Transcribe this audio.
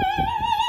Oh,